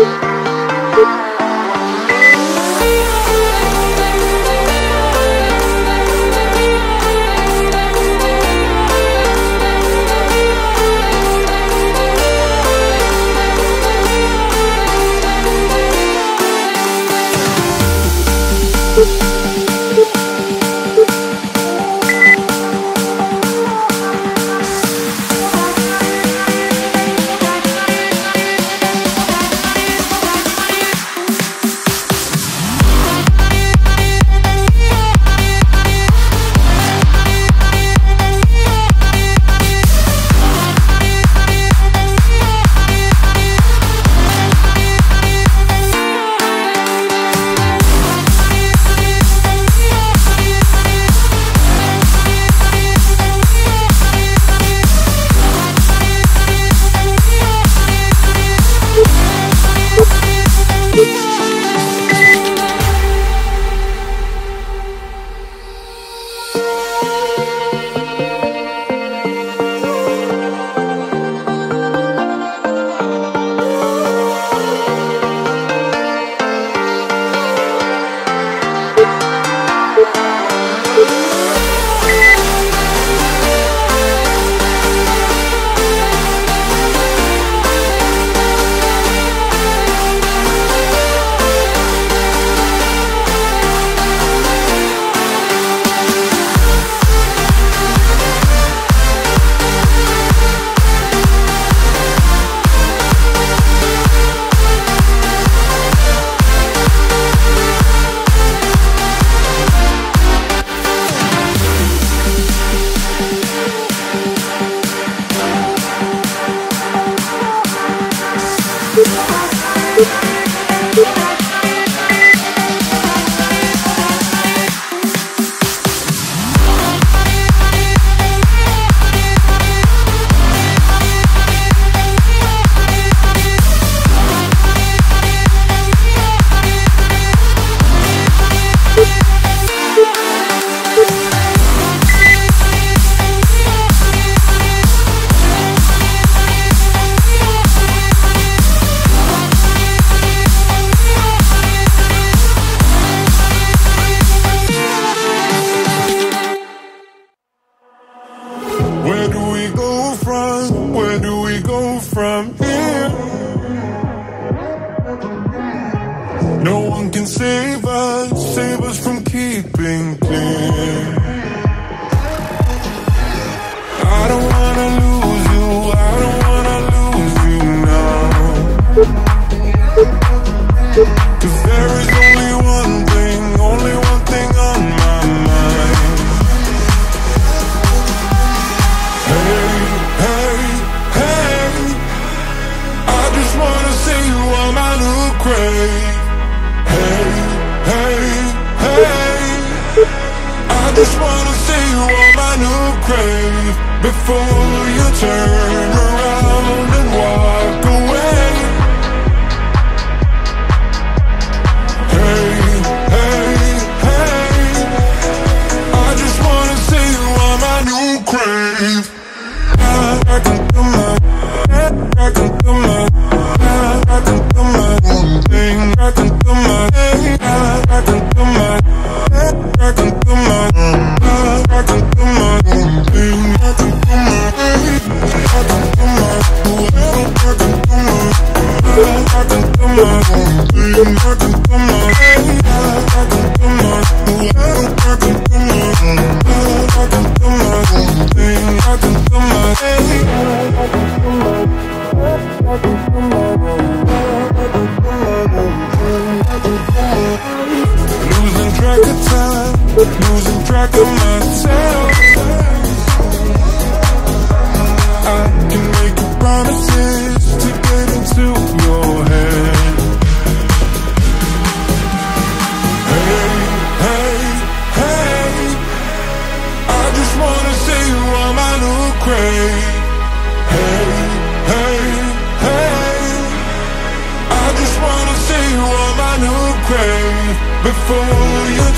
Hey,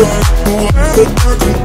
What's the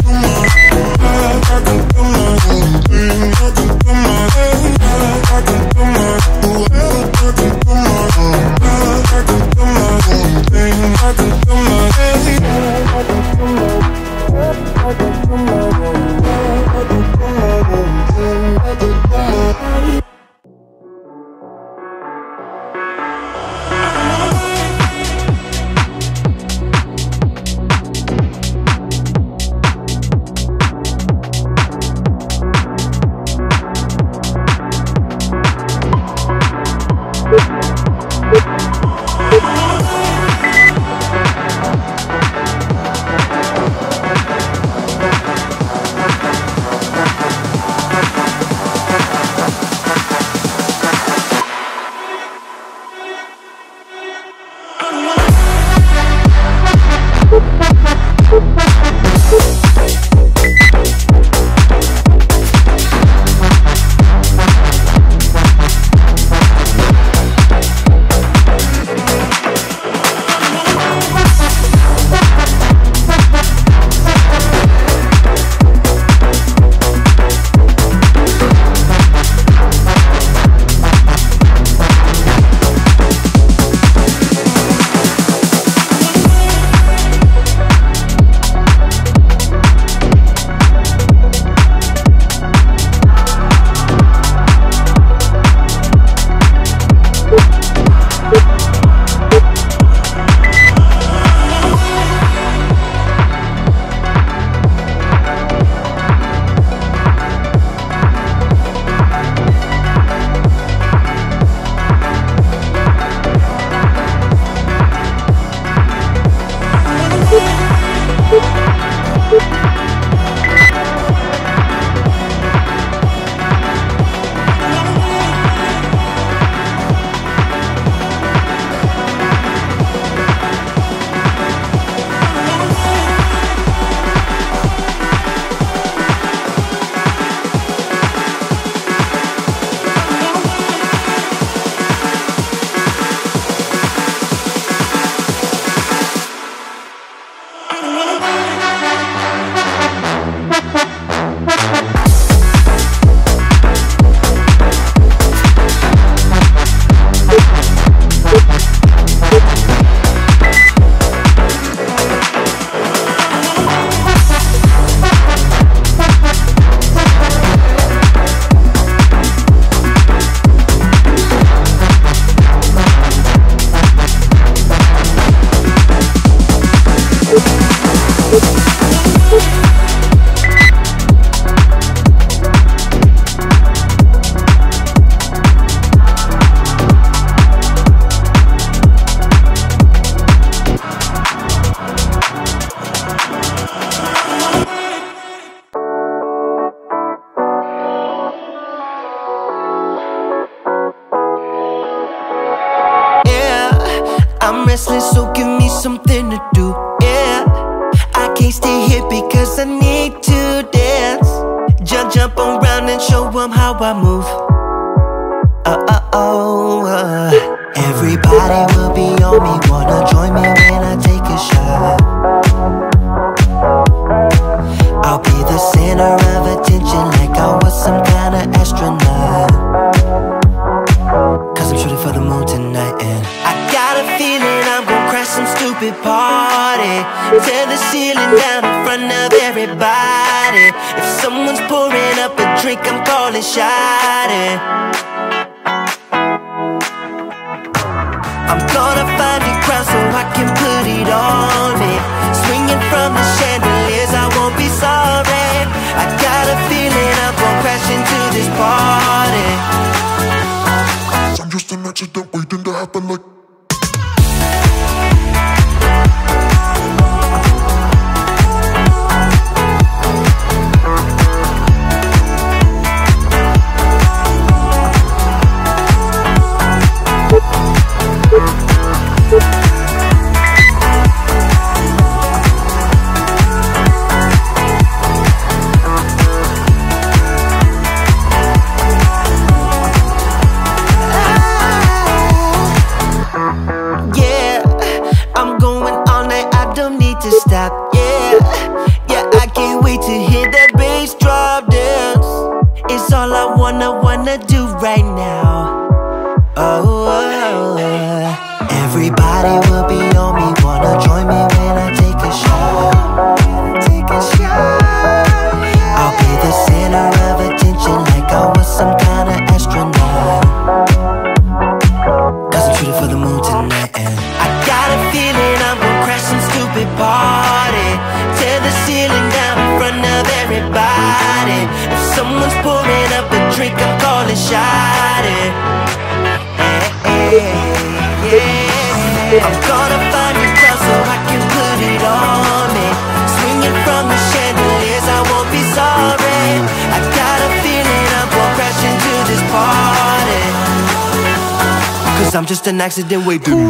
what you done, we done to happen like If someone's pouring up a drink, I'm calling shot it. I'm gonna find your girl so I can put it on me. Swinging from the chandeliers, I won't be sorry. I got a feeling I'm gonna crash into this party. Cause I'm just an accident waiting.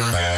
Genre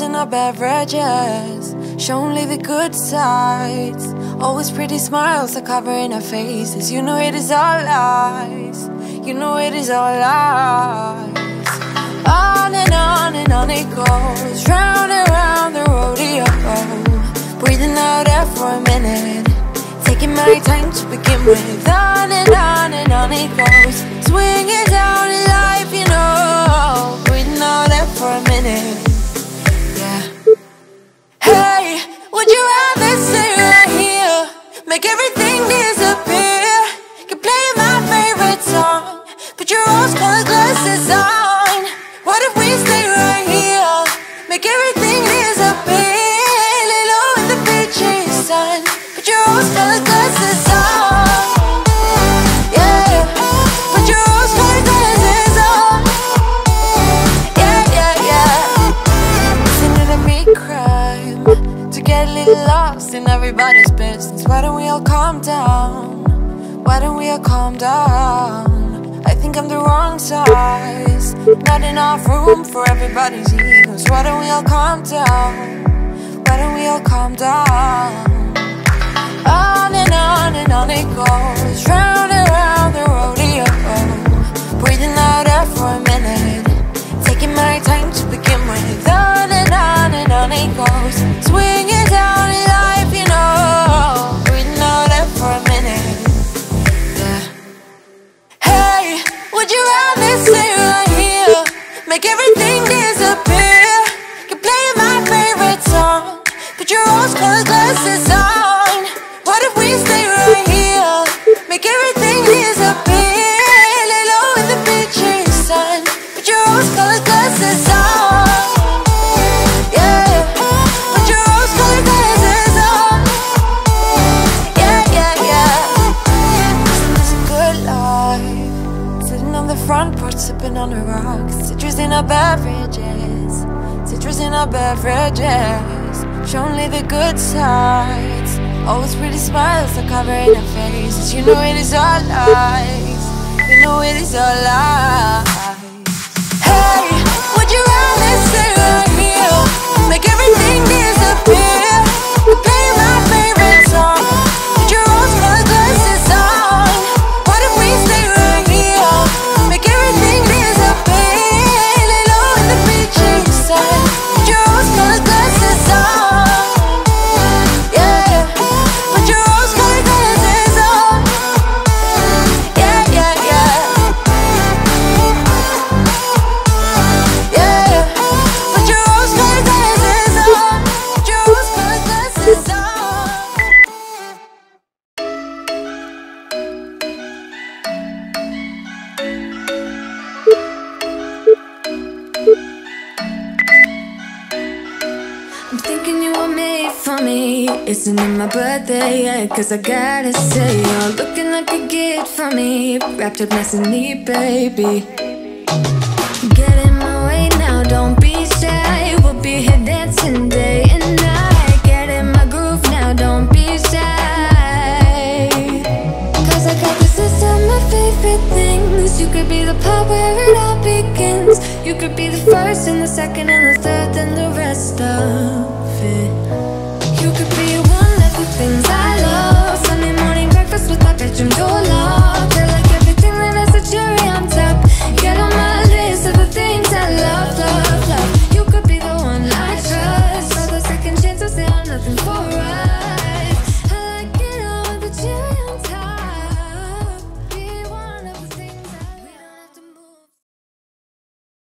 In our beverages. Show only the good sides. Always pretty smiles are covering our faces. You know it is all lies. You know it is all lies. On and on and on it goes. Round and round the rodeo. Breathing out air for a minute. Taking my time to begin with. On and on and on it goes. Swinging down in life, you know. Breathing out air for a minute. Calm down? I think I'm the wrong size. Not enough room for everybody's egos. Why don't we all calm down? Why don't we all calm down? On and on and on it goes. Round and round the rodeo. Breathing out air for a minute. Taking my time to begin with. On and on and on it goes. Swinging down Would you rather stay right here? Make everything disappear. Can play my favorite song. Put your rose-colored glasses our beverages. Citrus in our beverages. Show only the good sides. Oh, Always pretty smiles are covering our faces. You know it is all lies. You know it is all lies. Hey, Isn't my birthday yet? Cause I gotta say You're looking like a gift for me. Wrapped up nice and neat, baby. Get in my way now, don't be shy. We'll be here dancing day and night. Get in my groove now, don't be shy. Cause I got this list of my favorite things. You could be the part where it all begins. You could be the first and the second and the third and the rest of things I love Sunday morning breakfast with that bedroom door locked.